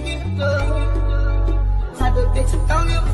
get dirty. Type of bitch, don't give